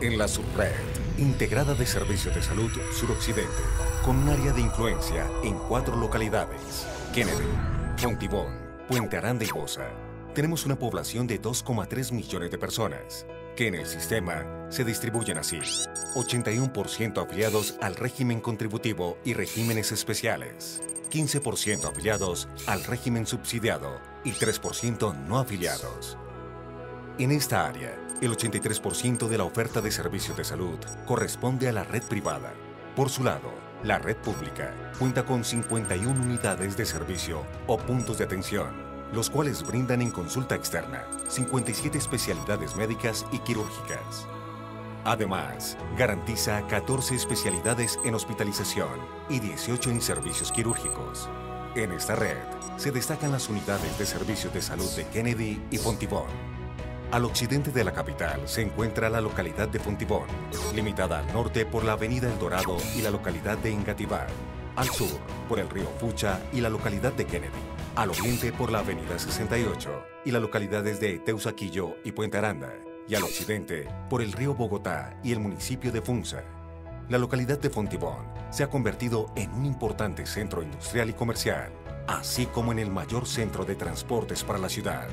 en la subred integrada de servicios de salud suroccidente, con un área de influencia en cuatro localidades: Kennedy, Fontibón, Puente Aranda y Bosa. Tenemos una población de 2,3 millones de personas, que en el sistema se distribuyen así: 81% afiliados al régimen contributivo y regímenes especiales, 15% afiliados al régimen subsidiado y 3% no afiliados. En esta área, el 83% de la oferta de servicios de salud corresponde a la red privada. Por su lado, la red pública cuenta con 51 unidades de servicio o puntos de atención, los cuales brindan en consulta externa 57 especialidades médicas y quirúrgicas. Además, garantiza 14 especialidades en hospitalización y 18 en servicios quirúrgicos. En esta red se destacan las unidades de servicios de salud de Kennedy y Fontibón al occidente de la capital se encuentra la localidad de Fontibón, limitada al norte por la avenida El Dorado y la localidad de Engativá, al sur por el río Fucha y la localidad de Kennedy, al oriente por la avenida 68 y las localidades de Teusaquillo y Puente Aranda, y al occidente por el río Bogotá y el municipio de Funza. La localidad de Fontibón se ha convertido en un importante centro industrial y comercial, así como en el mayor centro de transportes para la ciudad.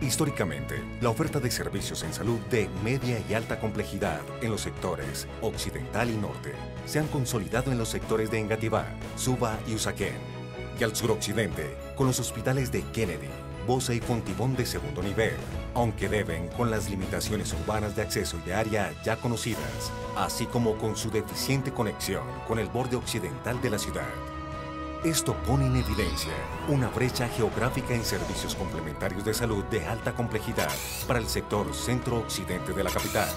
Históricamente, la oferta de servicios en salud de media y alta complejidad en los sectores occidental y norte se han consolidado en los sectores de Engativá, Suba y Usaquén, y al suroccidente con los hospitales de Kennedy, Bosa y Fontibón de segundo nivel, aunque deben con las limitaciones urbanas de acceso y área ya conocidas, así como con su deficiente conexión con el borde occidental de la ciudad. Esto pone en evidencia una brecha geográfica en servicios complementarios de salud de alta complejidad para el sector centro-occidente de la capital.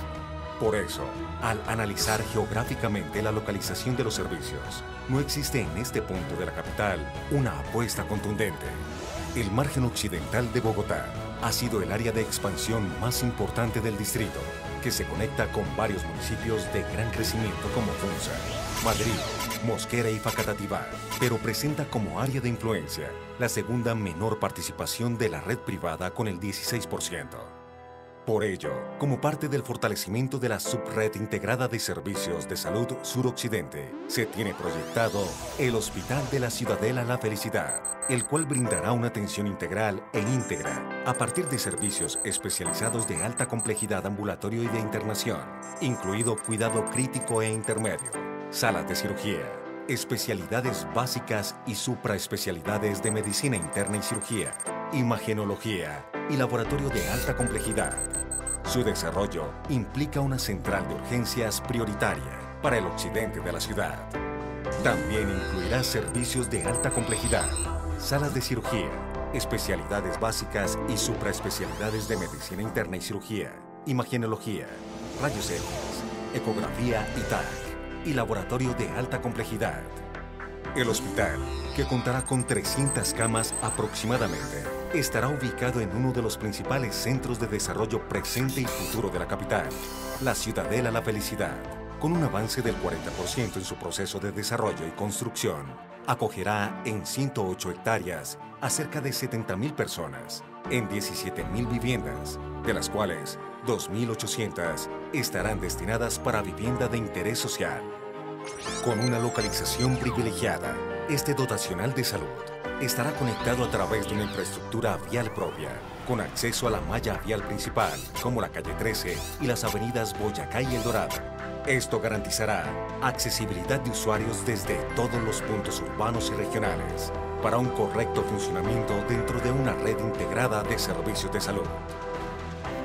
Por eso, al analizar geográficamente la localización de los servicios, no existe en este punto de la capital una apuesta contundente. El margen occidental de Bogotá ha sido el área de expansión más importante del distrito, que se conecta con varios municipios de gran crecimiento como Funza, Madrid, Mosquera y Facatativá, pero presenta como área de influencia la segunda menor participación de la red privada con el 16%. Por ello, como parte del fortalecimiento de la subred integrada de servicios de salud suroccidente, se tiene proyectado el Hospital de la Ciudadela La Felicidad, el cual brindará una atención integral e íntegra a partir de servicios especializados de alta complejidad ambulatorio y de internación, incluido cuidado crítico e intermedio salas de cirugía, especialidades básicas y supraespecialidades de medicina interna y cirugía, imagenología y laboratorio de alta complejidad. Su desarrollo implica una central de urgencias prioritaria para el occidente de la ciudad. También incluirá servicios de alta complejidad, salas de cirugía, especialidades básicas y supraespecialidades de medicina interna y cirugía, imagenología, rayos X, ecografía y TAC y laboratorio de alta complejidad. El hospital, que contará con 300 camas aproximadamente, estará ubicado en uno de los principales centros de desarrollo presente y futuro de la capital, la Ciudadela La Felicidad. Con un avance del 40% en su proceso de desarrollo y construcción, acogerá en 108 hectáreas a cerca de 70.000 personas, en 17.000 viviendas, de las cuales 2.800 estarán destinadas para vivienda de interés social. Con una localización privilegiada, este dotacional de salud estará conectado a través de una infraestructura vial propia, con acceso a la malla vial principal, como la calle 13 y las avenidas Boyacá y El Dorado. Esto garantizará accesibilidad de usuarios desde todos los puntos urbanos y regionales, para un correcto funcionamiento dentro de una red integrada de servicios de salud.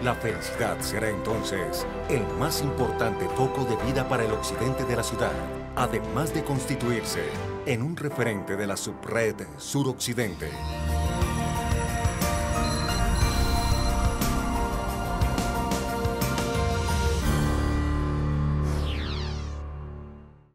La felicidad será entonces el más importante foco de vida para el occidente de la ciudad, además de constituirse en un referente de la subred suroccidente.